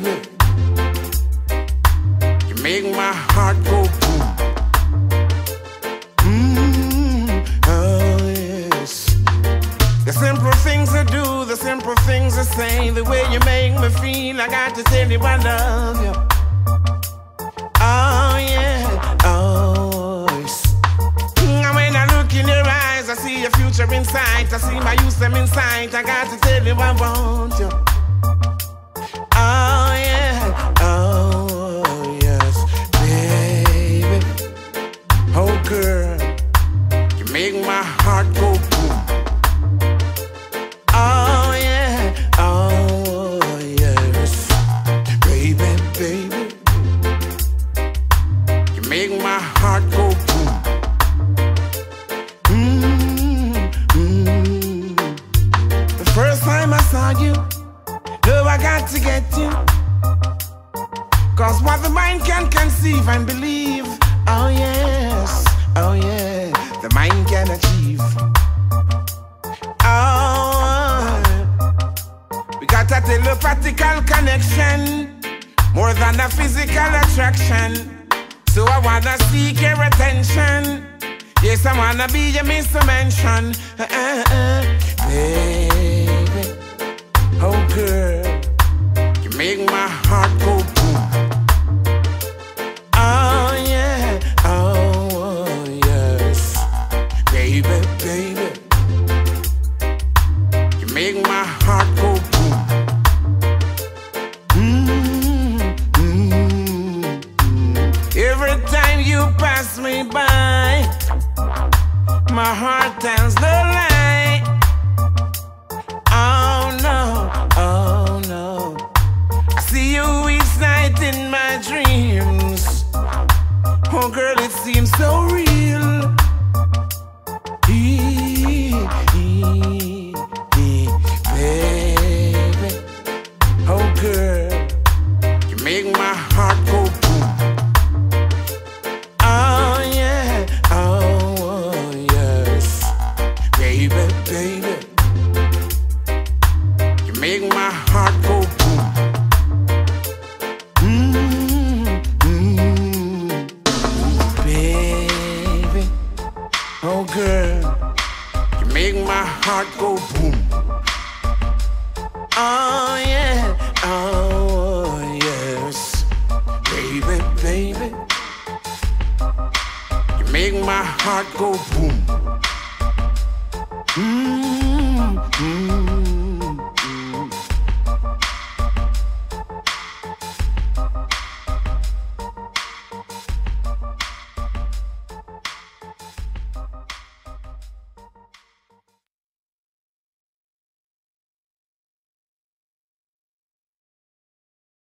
baby. You make my heart go boom. Mm-hmm. Oh, yes. The simple things I do, the simple things I say, the way you make me feel, I got to tell you I love you. Oh, yeah, oh, yes. Mm, and when I look in your eyes, I see your future in sight, I see my youth, I'm inside, I got to tell you I want you. Make my heart go boom. Mm, mm. The first time I saw you, know I got to get you. Cause what the mind can conceive and believe, oh yes, oh yeah, the mind can achieve. Oh, we got a telepathical connection, more than a physical attraction. So I wanna seek your attention. Yes, I wanna be your Mr. Mention. Uh, uh, uh. Baby, oh girl, you make my heart go boom. Oh yeah, oh yes, baby, baby, you make my heart pass me by, my heart tells the lie. Oh no, oh no. I see you each night in my dreams. Oh girl, it seems so real. Make my heart go boom. Mm, mm, baby, oh girl, you make my heart go boom. Oh yeah, oh yes, baby, baby. You make my heart go boom. Mm.